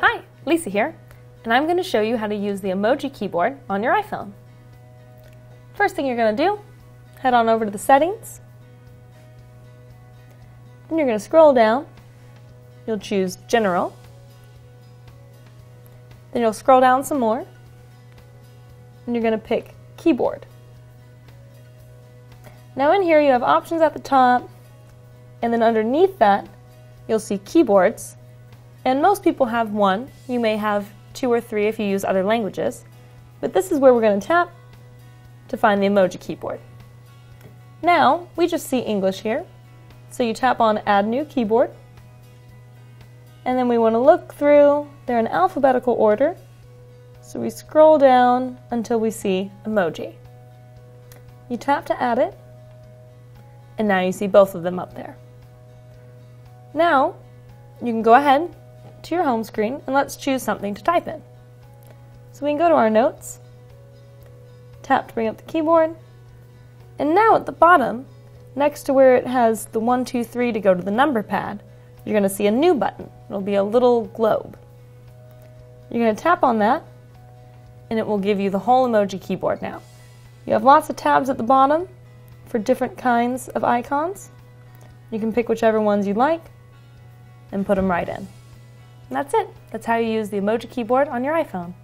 Hi, Lisa here, and I'm going to show you how to use the emoji keyboard on your iPhone. First thing you're going to do, head on over to the settings. Then you're going to scroll down. You'll choose General. Then you'll scroll down some more. And you're going to pick Keyboard. Now in here you have options at the top, and then underneath that you'll see keyboards. And most people have one. You may have two or three if you use other languages. But this is where we're going to tap to find the emoji keyboard. Now, we just see English here. So you tap on Add New Keyboard. And then we want to look through. They're in alphabetical order. So we scroll down until we see emoji. You tap to add it. And now you see both of them up there. Now, you can go ahead to your home screen and let's choose something to type in. So we can go to our notes, tap to bring up the keyboard, and now at the bottom, next to where it has the 1, 2, 3 to go to the number pad, you're going to see a new button. It'll be a little globe. You're going to tap on that, and it will give you the whole emoji keyboard now. You have lots of tabs at the bottom for different kinds of icons. You can pick whichever ones you like and put them right in. And that's it. That's how you use the emoji keyboard on your iPhone.